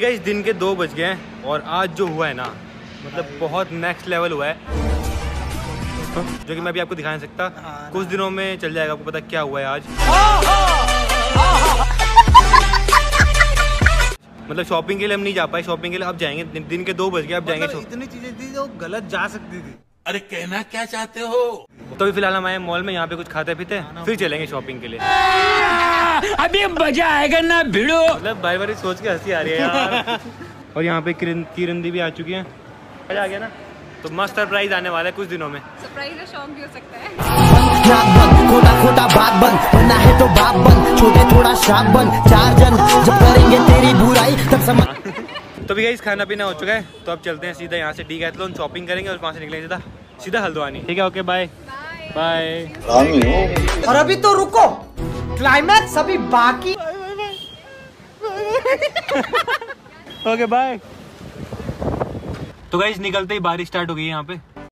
Guys दिन के दो बज गए हैं और आज जो हुआ है ना मतलब बहुत नेक्स्ट लेवल हुआ है। जो कि मैं अभी आपको दिखा नहीं सकता। कुछ दिनों में चल जाएगा आपको पता क्या हुआ है आज। मतलब शॉपिंग के लिए हम नहीं जा पाए शॉपिंग के लिए अब जाएँगे। दिन, दिन के दो बज गए अब जाएँगे मतलब इतनी चीज़ें थी जो गलत जा सकती थी। अरे कहना क्या चाहते हो? तो अभी फ़िलहाल हम आए मॉल में यहाँ पे कुछ खाते पीते फिर चलेंगे शॉपिंग के लिए। मज़ा आएगा ना भिड़ो। मतलब बारी बारी सोच के हँसी आ रही है यार। और यहाँ पे किरण किरंदी भी आ चुकी है। मज़ा आ गया ना? तो मस्त सरप्राइज़ आने वाला है कुछ दिनों में। सरप्राइज़ शौक भी हो सकता है। खोटा खोटा बात बंद। बनना है तो बाप बंद। छोटे थोड़ा शाप बंद। चार जन जब करेंगे तेरी बुराई तब समझ। तो भी गाइस खाना पीना हो चुका है। तो अब चलते हैं सीधा यहाँ से डी कैथलोन शॉपिंग करेंगे और वहाँ से निकलेंगे सीधा। सीधा हल्द्वानी। ठीक है ओके बाय बाय और अभी तो रुको। क्लाइमैक्स अभी बाकी ओके बाय तो गाइज़ निकलते ही बारिश स्टार्ट हो गई यहाँ पे।